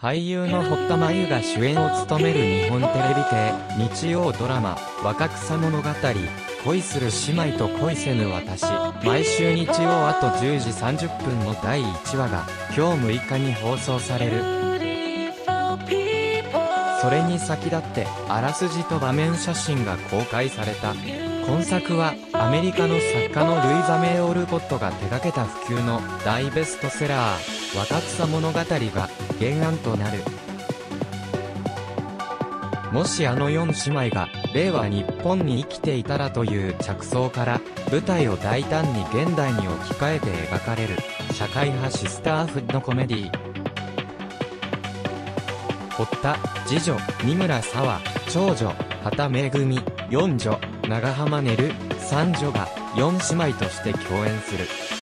俳優の堀田真由が主演を務める日本テレビ系日曜ドラマ若草物語恋する姉妹と恋せぬ私毎週日曜あと10時30分の第1話が今日6日に放送されるそれに先立ってあらすじと場面写真が公開された。今作はアメリカの作家のルイザ・メイ・オルコットが手掛けた不朽の大ベストセラー。若草物語が原案となる。もしあの4姉妹が令和日本に生きていたらという着想から舞台を大胆に現代に置き換えて描かれる社会派シスターフッドコメディ堀田次女三村沙和長女畑めぐみ四女長浜ねる三女が4姉妹として共演する。